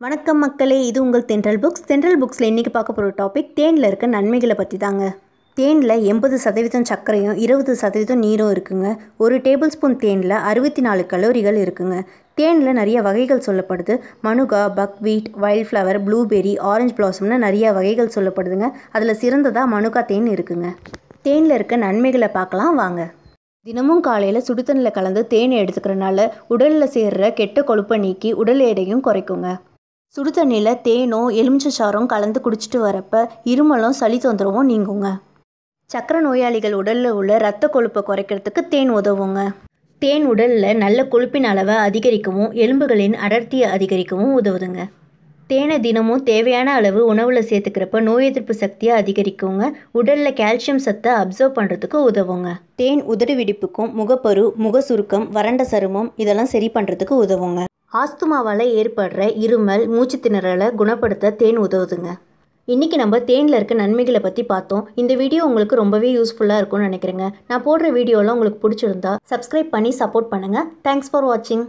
வணக்கம் மக்களே இது உங்கள் தென்றல் புக்ஸ். தென்றல் புக்ஸில் இன்றைக்கி பார்க்க போகிற டாபிக் தேனில் இருக்க நன்மைகளை பற்றி தாங்க. தேனில் எண்பது சதவீதம் சர்க்கரையும் இருபது சதவீதம் நீரும் இருக்குங்க. ஒரு டேபிள் ஸ்பூன் தேனில் அறுபத்தி நாலு கலோரிகள் இருக்குங்க. தேனில் நிறைய வகைகள் சொல்லப்படுது. Manuka buckwheat wild flower blueberry orange பிளாசம்னு நிறைய வகைகள் சொல்லப்படுதுங்க. அதில் சிறந்ததாக மனுகா தேன் இருக்குங்க. தேனில் இருக்க நன்மைகளை பார்க்கலாம் வாங்க. தினமும் காலையில் சுடுதண்ணில் கலந்து தேனை எடுத்துக்கிறனால உடலில் சேர்கிற கெட்ட கொழுப்பை நீக்கி உடல் எடையும் குறைக்குங்க. சுடு தண்ணியில் தேனும் எலுமிச்சை சாறும் கலந்து குடிச்சிட்டு வரப்ப இருமலும் சளி தொந்தரவும் நீங்குங்க. சக்கரை நோயாளிகள் உடலில் உள்ள இரத்த கொழுப்பை குறைக்கிறதுக்கு தேன் உதவுங்க. தேன் உடலில் நல்ல கொழுப்பின் அளவை அதிகரிக்கவும் எலும்புகளின் அடர்த்தியை அதிகரிக்கவும் உதவுதுங்க. தேனை தினமும் தேவையான அளவு உணவில் சேர்த்துக்கிறப்ப நோய் எதிர்ப்பு சக்தியை அதிகரிக்குங்க. உடலில் கால்சியம் சத்தை அப்சர்வ் பண்ணுறதுக்கு உதவுங்க. தேன் உதடு வெடிப்புக்கும் முகப்பரு முக சுருக்கம் வறண்ட சருமம் இதெல்லாம் சரி பண்ணுறதுக்கு உதவுங்க. ஆஸ்துமாவால் ஏற்படுற இருமல் மூச்சு திணறலை குணப்படுத்த தேன் உதவுதுங்க. இன்றைக்கி நம்ம தேனில் இருக்க நன்மைகளை பற்றி பார்த்தோம். இந்த வீடியோ உங்களுக்கு ரொம்பவே யூஸ்ஃபுல்லாக இருக்கும்னு நினைக்கிறேங்க. நான் போடுற வீடியோலாம் உங்களுக்கு பிடிச்சிருந்தா சப்ஸ்கிரைப் பண்ணி சப்போர்ட் பண்ணுங்கள் தேங்க்ஸ் ஃபார் வாட்சிங்